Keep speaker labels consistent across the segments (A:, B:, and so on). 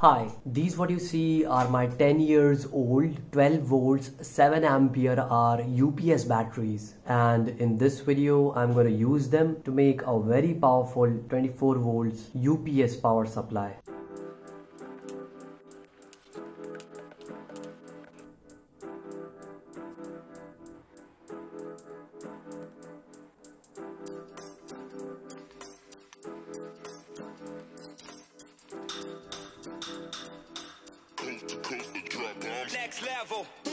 A: Hi, these what you see are my 10 years old 12 volts 7 ampere hour UPS batteries and in this video I'm going to use them to make a very powerful 24 volts UPS power supply.
B: Next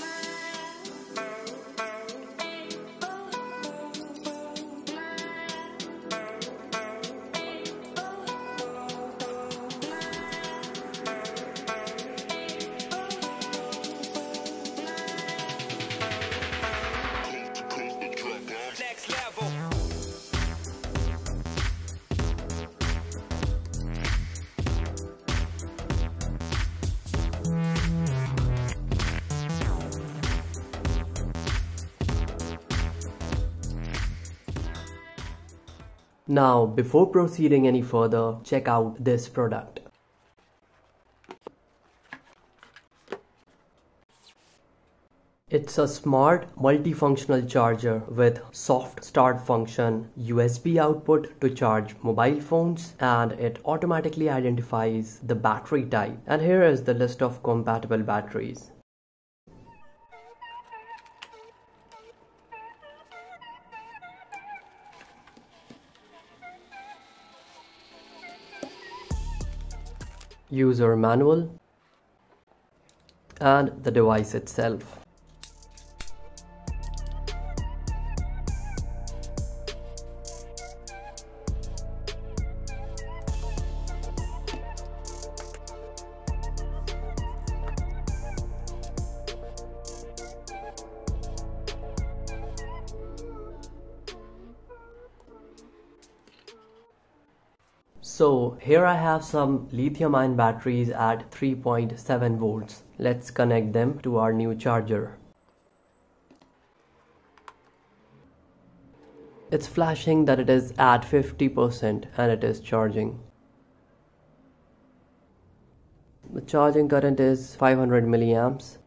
A: Now before proceeding any further check out this product. It's a smart multifunctional charger with soft start function, USB output to charge mobile phones and it automatically identifies the battery type. And here is the list of compatible batteries. User manual and the device itself. So here I have some lithium ion batteries at 3.7 volts. Let's connect them to our new charger. It's flashing that it is at 50% and it is charging. The charging current is 500 milliamps.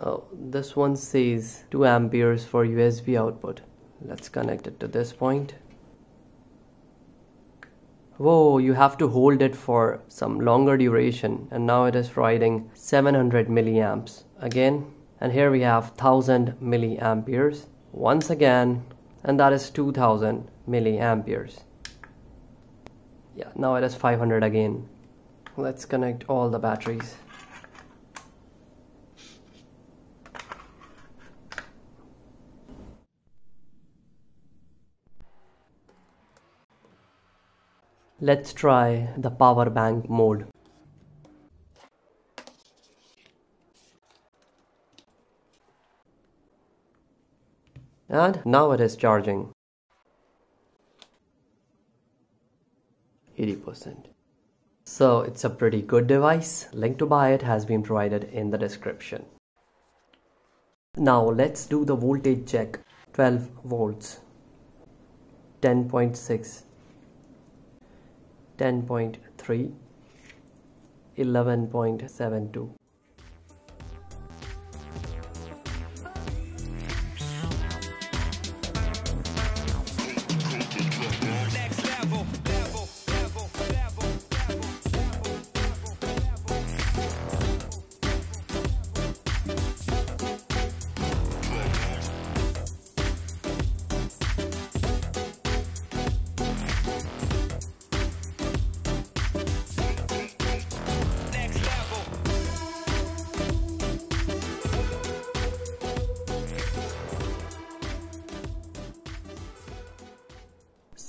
A: Oh, this one says 2 amperes for USB output. Let's connect it to this point. Whoa, you have to hold it for some longer duration. And now it is providing 700 milliamps again. And here we have 1000 milliamperes once again. And that is 2000 milliamperes. Yeah now it is 500 again. Let's connect all the batteries Let's try the power bank mode. And now it is charging. 80%. So it's a pretty good device. Link to buy it has been provided in the description. Now let's do the voltage check. 12 volts. 10.6 10.3 11.72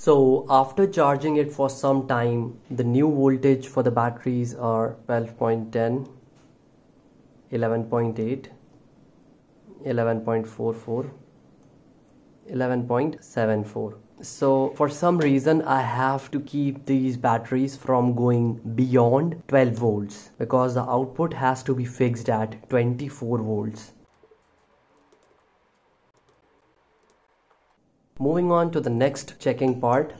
A: So after charging it for some time, the new voltage for the batteries are 12.10, 11.8, 11.44, 11.74. So for some reason I have to keep these batteries from going beyond 12 volts because the output has to be fixed at 24 volts. Moving on to the next checking part.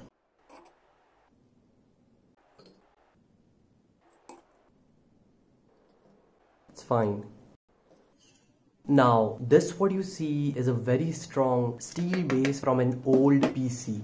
A: It's fine. Now, this what you see is a very strong steel base from an old PC.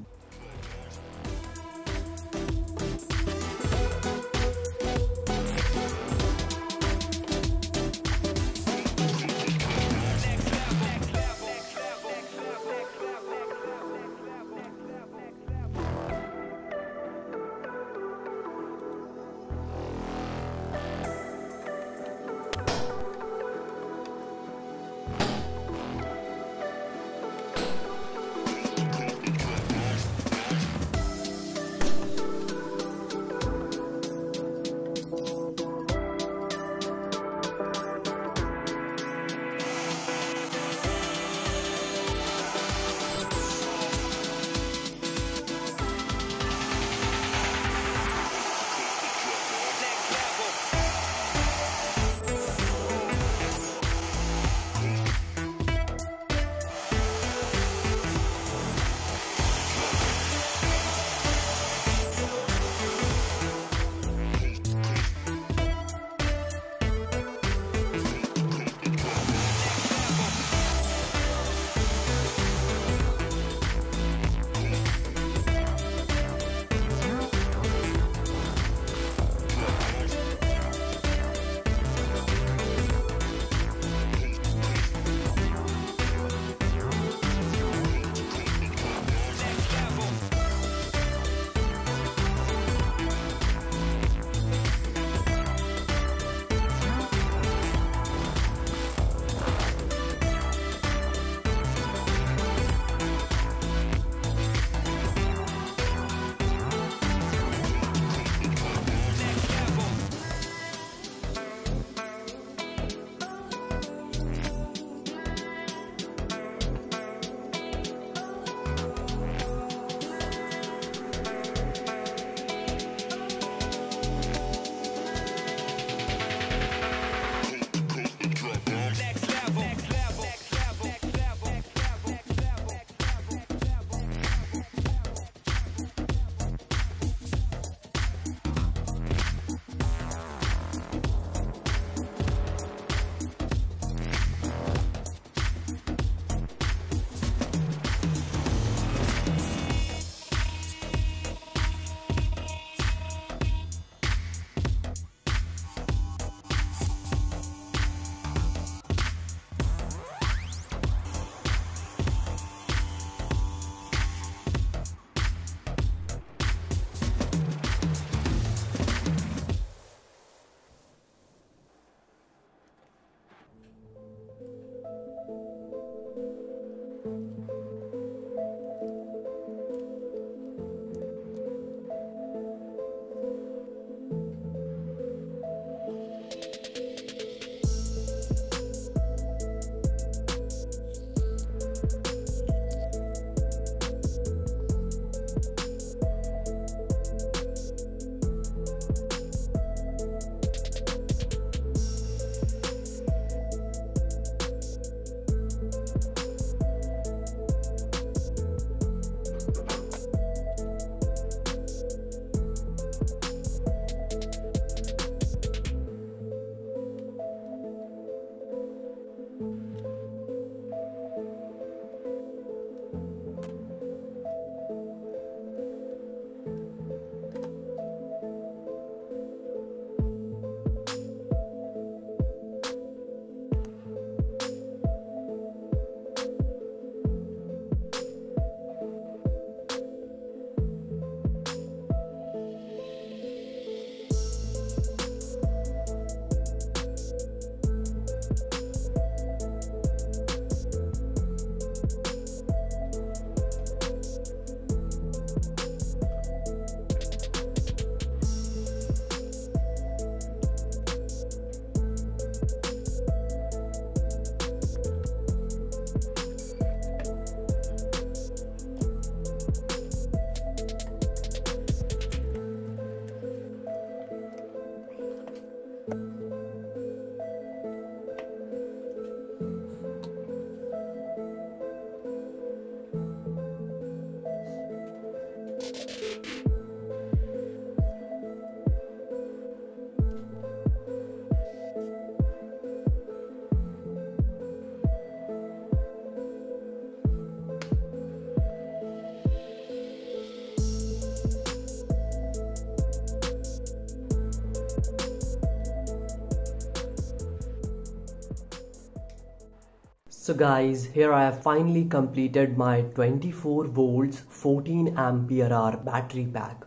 A: So guys, here I have finally completed my 24 volts 14 ampere hour battery pack.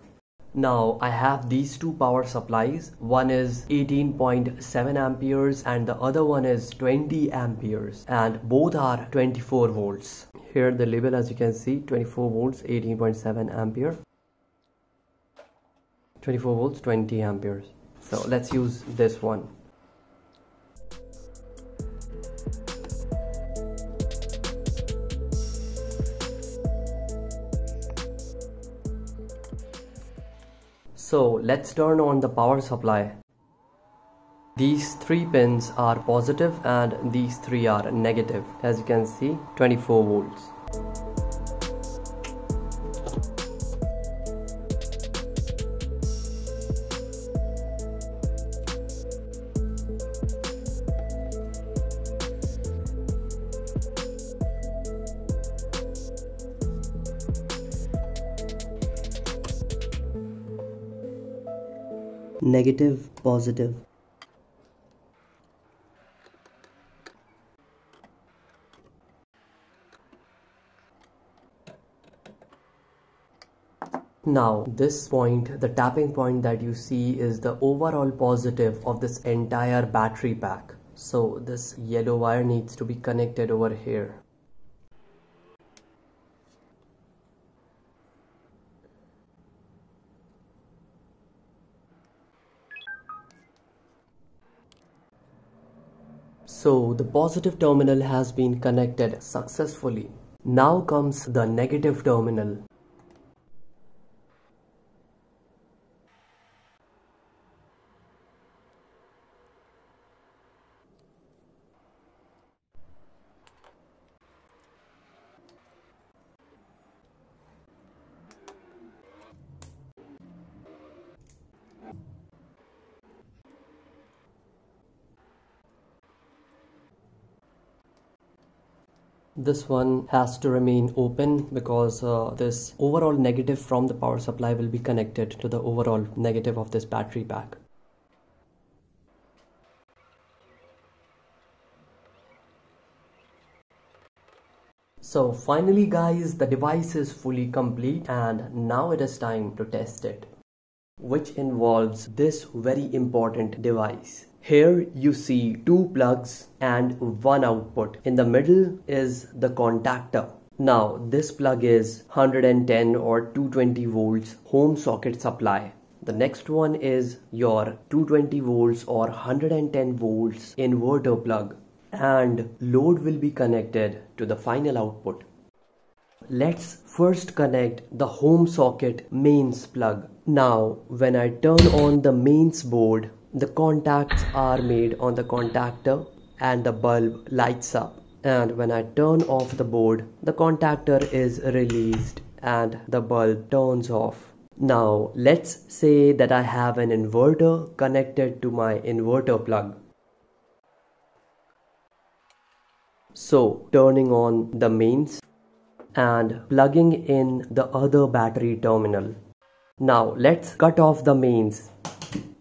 A: Now I have these two power supplies. One is 18.7 amperes and the other one is 20 amperes and both are 24 volts. Here the label as you can see 24 volts 18.7 ampere 24 volts 20 amperes. So let's use this one. So let's turn on the power supply. These three pins are positive and these three are negative. As you can see, 24 volts. Negative positive Now this point, the tapping point that you see is the overall positive of this entire battery pack. So this yellow wire needs to be connected over here. So the positive terminal has been connected successfully. Now comes the negative terminal. This one has to remain open because uh, this overall negative from the power supply will be connected to the overall negative of this battery pack. So finally guys the device is fully complete and now it is time to test it which involves this very important device. Here you see two plugs and one output. In the middle is the contactor. Now this plug is 110 or 220 volts home socket supply. The next one is your 220 volts or 110 volts inverter plug and load will be connected to the final output. Let's first connect the home socket mains plug. Now when I turn on the mains board, the contacts are made on the contactor and the bulb lights up. And when I turn off the board, the contactor is released and the bulb turns off. Now let's say that I have an inverter connected to my inverter plug. So turning on the mains and plugging in the other battery terminal. Now let's cut off the mains.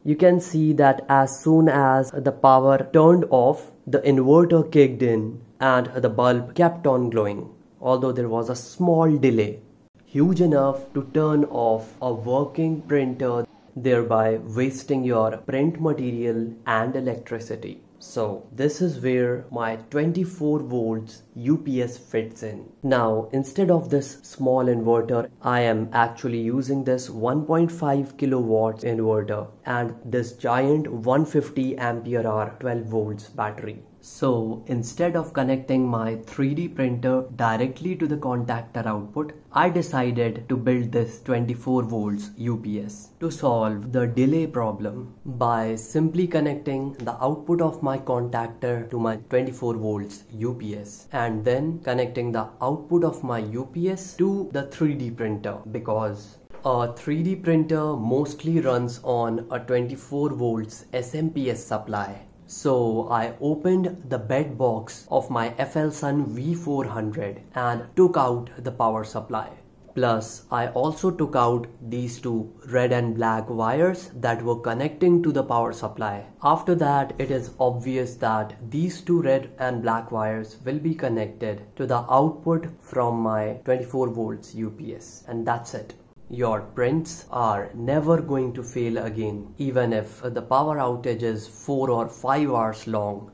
A: You can see that as soon as the power turned off, the inverter kicked in and the bulb kept on glowing, although there was a small delay, huge enough to turn off a working printer, thereby wasting your print material and electricity. So this is where my 24 volts UPS fits in. Now instead of this small inverter, I am actually using this 1.5 kilowatts inverter and this giant 150 ampere hour 12 volts battery. So instead of connecting my 3D printer directly to the contactor output, I decided to build this 24 volts UPS to solve the delay problem by simply connecting the output of my contactor to my 24 volts UPS and then connecting the output of my UPS to the 3D printer because a 3D printer mostly runs on a 24 volts SMPS supply so I opened the bed box of my FLSUN V400 and took out the power supply. Plus, I also took out these two red and black wires that were connecting to the power supply. After that, it is obvious that these two red and black wires will be connected to the output from my 24 volts UPS and that's it. Your prints are never going to fail again even if the power outage is 4 or 5 hours long